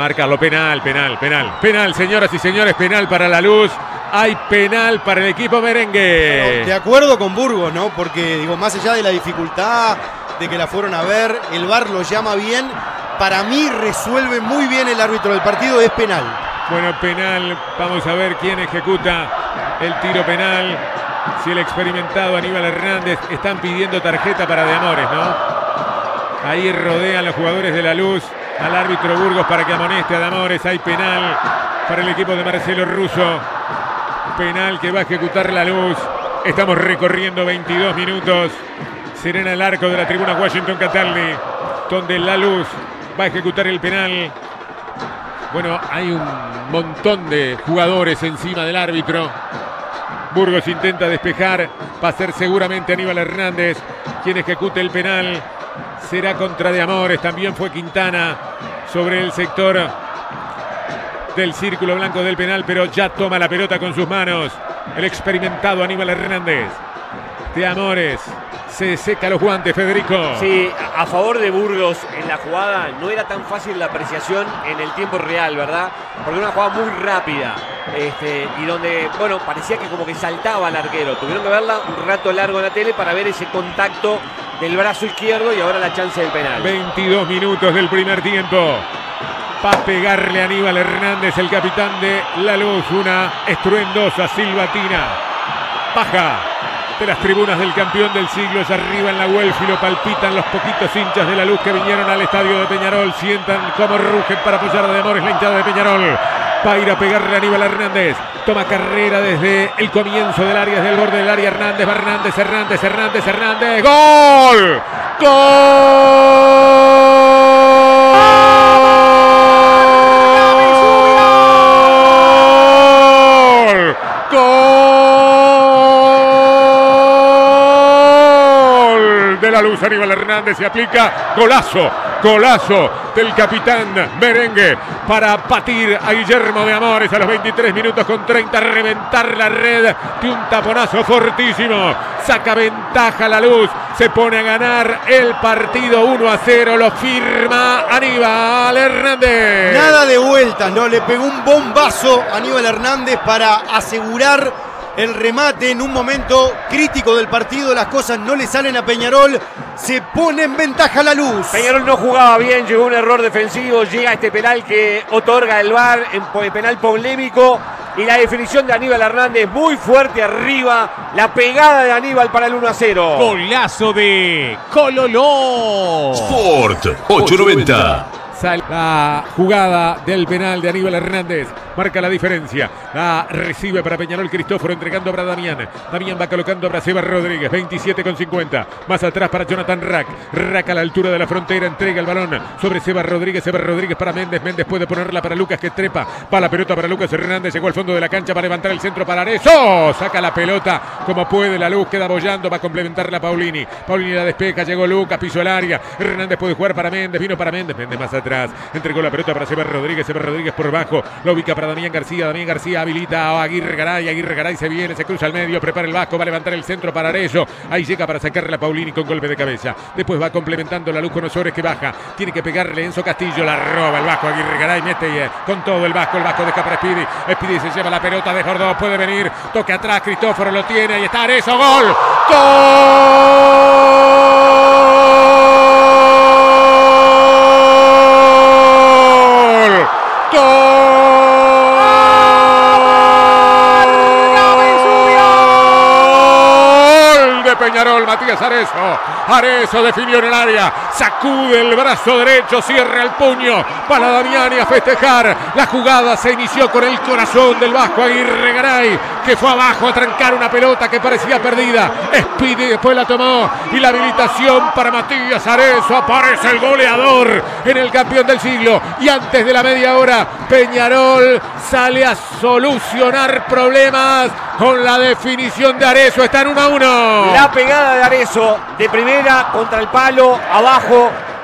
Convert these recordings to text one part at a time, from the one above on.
Marcarlo, penal, penal, penal. Penal, señoras y señores, penal para la luz. Hay penal para el equipo merengue. De acuerdo con Burgos, ¿no? Porque, digo, más allá de la dificultad de que la fueron a ver, el VAR lo llama bien. Para mí resuelve muy bien el árbitro del partido, es penal. Bueno, penal. Vamos a ver quién ejecuta el tiro penal. Si el experimentado Aníbal Hernández están pidiendo tarjeta para De Amores, ¿no? Ahí rodean los jugadores de la luz al árbitro Burgos para que amoneste a De Amores. Hay penal para el equipo de Marcelo Russo. Penal que va a ejecutar la luz. Estamos recorriendo 22 minutos. Serena el arco de la tribuna Washington Cataldi, donde la luz va a ejecutar el penal. Bueno, hay un montón de jugadores encima del árbitro. Burgos intenta despejar. Va a ser seguramente Aníbal Hernández quien ejecute el penal. Será contra de Amores. También fue Quintana sobre el sector del círculo blanco del penal, pero ya toma la pelota con sus manos. El experimentado Aníbal Hernández. De Amores. Se seca los guantes, Federico. Sí, a favor de Burgos en la jugada no era tan fácil la apreciación en el tiempo real, ¿verdad? Porque una jugada muy rápida. Este, y donde, bueno, parecía que como que saltaba el arquero. Tuvieron que verla un rato largo en la tele para ver ese contacto del brazo izquierdo y ahora la chance del penal. 22 minutos del primer tiempo. Va a pegarle a Aníbal Hernández, el capitán de La Luz. Una estruendosa silbatina. Baja de las tribunas del campeón del siglo. Es arriba en la Welfi. Lo palpitan los poquitos hinchas de La Luz que vinieron al estadio de Peñarol. Sientan como rugen para apoyar de Amores la hinchada de Peñarol. Va a ir a pegarle a Aníbal Hernández. Toma carrera desde el comienzo del área, desde el borde del área. Hernández, va Hernández, Hernández, Hernández, Hernández. ¡Gol! ¡Gol! ¡Gol! De la luz, Aníbal Hernández se aplica. Golazo, golazo del capitán merengue para batir a Guillermo de Amores a los 23 minutos con 30, reventar la red de un taponazo fortísimo. Saca ventaja la luz, se pone a ganar el partido 1 a 0, lo firma Aníbal Hernández. Nada de vueltas, ¿no? Le pegó un bombazo a Aníbal Hernández para asegurar el remate en un momento crítico del partido. Las cosas no le salen a Peñarol. Se pone en ventaja la luz. Peñarol no jugaba bien, llegó un error defensivo, llega este penal que otorga el VAR, en penal polémico. Y la definición de Aníbal Hernández muy fuerte arriba. La pegada de Aníbal para el 1 a 0. Golazo de Cololó. Sport 890. Sale la jugada del penal de Aníbal Hernández. Marca la diferencia. La recibe para Peñarol Cristóforo entregando para Damián. Damián va colocando a Seba Rodríguez. 27 con 50. Más atrás para Jonathan Rack. Rack a la altura de la frontera. Entrega el balón sobre Seba Rodríguez. Seba Rodríguez para Méndez. Méndez puede ponerla para Lucas que trepa. Va la pelota para Lucas Hernández. Llegó al fondo de la cancha para levantar el centro para Arezo. Saca la pelota como puede. La luz queda bollando. Va a complementar la Paulini. Paulini la despeja. Llegó Lucas. Piso el área. Hernández puede jugar para Méndez. Vino para Méndez. Méndez más atrás. Entregó la pelota para Seba Rodríguez. Seba Rodríguez por bajo. Lo ubica para Damián García. Damián García habilita a Aguirre Garay. Aguirre Garay se viene, se cruza al medio. Prepara el Vasco. Va a levantar el centro para Arezzo. Ahí llega para sacarle a Paulini con golpe de cabeza. Después va complementando la luz con Osores que baja. Tiene que pegarle Enzo Castillo. La roba el Vasco. Aguirre Garay mete con todo el Vasco. El Vasco deja para Speedy. Speedy se lleva la pelota de Jordó. Puede venir. Toque atrás. Cristóforo lo tiene. Ahí está Arezzo. Gol. ¡Gol! Matías Arezo. Arezo definió en el área. Sacude el brazo derecho, cierra el puño para Damiani a festejar. La jugada se inició con el corazón del Vasco Aguirre Garay, que fue abajo a trancar una pelota que parecía perdida. Speedy después la tomó y la habilitación para Matías Arezo. Aparece el goleador en el campeón del siglo. Y antes de la media hora, Peñarol sale a solucionar problemas con la definición de Arezo. Está en 1 a 1. La pegada de Arezo de primera contra el palo, abajo.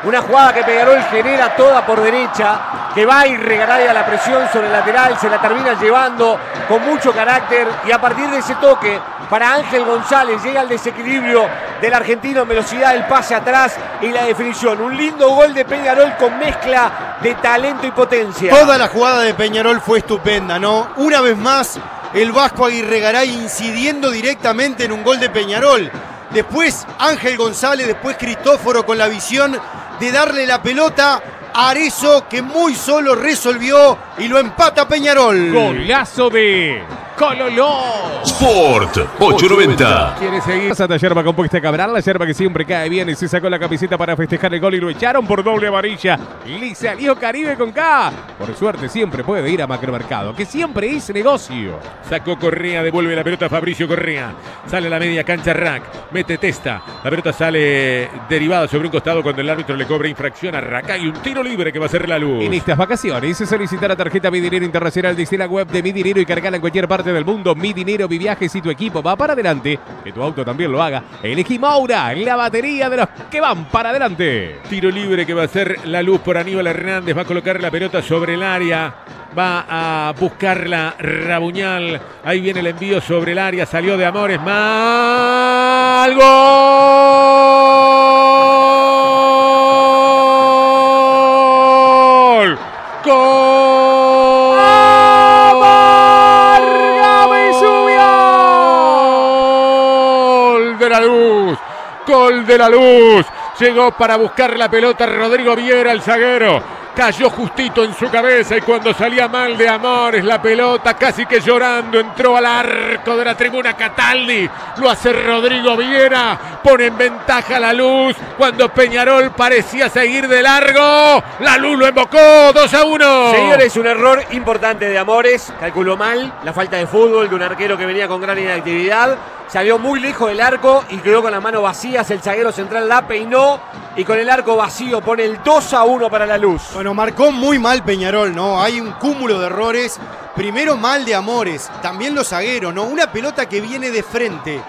Una jugada que Peñarol genera toda por derecha, que va y regala la presión sobre el lateral, se la termina llevando con mucho carácter y a partir de ese toque para Ángel González llega el desequilibrio del argentino en velocidad, el pase atrás y la definición. Un lindo gol de Peñarol con mezcla de talento y potencia. Toda la jugada de Peñarol fue estupenda, ¿no? Una vez más, el Vasco Aguirre Garay incidiendo directamente en un gol de Peñarol. Después Ángel González, después Cristóforo con la visión de darle la pelota a Arezo que muy solo resolvió y lo empata Peñarol. Golazo de Cololó. Sport 890. Quiere seguir. Santa yerba compuesta Cabral, la yerba que siempre cae bien y se sacó la camiseta para festejar el gol y lo echaron por doble amarilla. Le salió Caribe con K. Por suerte siempre puede ir a Macromercado, que siempre hice negocio. Sacó Correa, devuelve la pelota a Fabricio Correa. Sale a la media cancha Rack. Mete testa. La pelota sale derivada sobre un costado cuando el árbitro le cobra infracción a Rack. Hay un tiro libre que va a ser la luz. En estas vacaciones, solicitar la tarjeta Mi Dinero Internacional desde la web de Mi Dinero y cargarla en cualquier del mundo. Mi Dinero, mi viaje, si tu equipo va para adelante, que tu auto también lo haga. Elegí Maura, la batería de los que van para adelante. Tiro libre que va a ser la luz por Aníbal Hernández. Va a colocar la pelota sobre el área. Va a buscarla Rabuñal. Ahí viene el envío sobre el área. Salió de Amores. Mal. Gol. Gol. La luz. Gol de la luz. Llegó para buscar la pelota Rodrigo Viera, el zaguero. Cayó justito en su cabeza y cuando salía mal de Amores la pelota, casi que llorando, entró al arco de la tribuna Cataldi. Lo hace Rodrigo Viera. Pone en ventaja la luz cuando Peñarol parecía seguir de largo. La luz lo embocó 2 a 1. Señores, un error importante de Amores. Calculó mal la falta de fútbol de un arquero que venía con gran inactividad. Salió muy lejos del arco y quedó con las manos vacías. El zaguero central la peinó y con el arco vacío pone el 2 a 1 para la luz. Bueno, marcó muy mal Peñarol, ¿no? Hay un cúmulo de errores. Primero mal de Amores, también los zagueros, ¿no? Una pelota que viene de frente,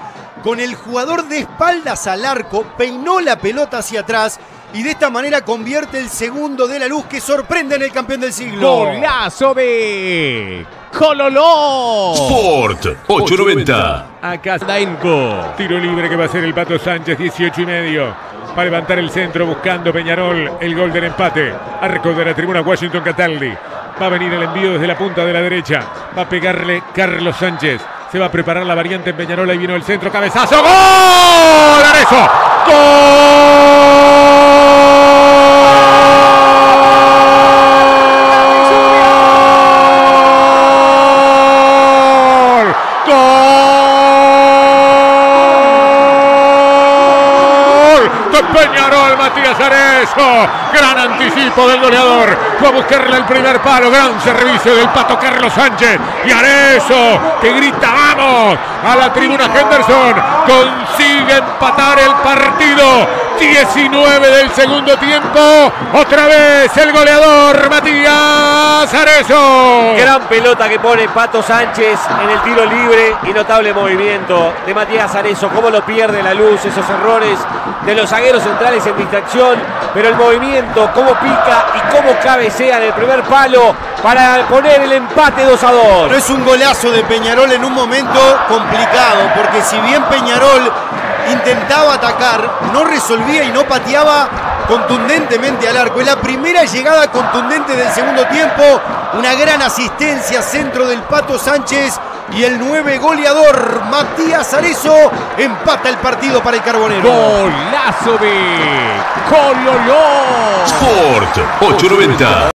con el jugador de espaldas al arco, peinó la pelota hacia atrás y de esta manera convierte el segundo de la luz que sorprende en el campeón del siglo. Golazo de Cololó. Sport 890. Acá Dainco. Tiro libre que va a ser el Pato Sánchez, 18 y medio. Va a levantar el centro buscando Peñarol el gol del empate. Arco de la tribuna Washington Cataldi. Va a venir el envío desde la punta de la derecha. Va a pegarle Carlos Sánchez. Se va a preparar la variante en Peñarol. Ahí vino el centro. Cabezazo. ¡Gol! Arezo. ¡Gol! Matías Arezo. Gran anticipo del goleador. Fue a buscarle el primer palo. Gran servicio del pato Carlos Sánchez. Y Arezo, que grita ¡Vamos! A la tribuna Henderson. Consigue empatar el partido. 19 del segundo tiempo. Otra vez el goleador Matías Arezo. Gran pelota que pone Pato Sánchez en el tiro libre y notable movimiento de Matías Arezo. Cómo lo pierde la luz, esos errores de los zagueros centrales en distracción. Pero el movimiento, cómo pica y cómo cabecea en el primer palo para poner el empate 2 a 2. Pero es un golazo de Peñarol en un momento complicado, porque si bien Peñarol intentaba atacar, no resolvía y no pateaba contundentemente al arco. Es la primera llegada contundente del segundo tiempo, una gran asistencia, centro del Pato Sánchez y el 9 goleador Matías Arezo empata el partido para el Carbonero. Golazo de Cololó. Sport 890.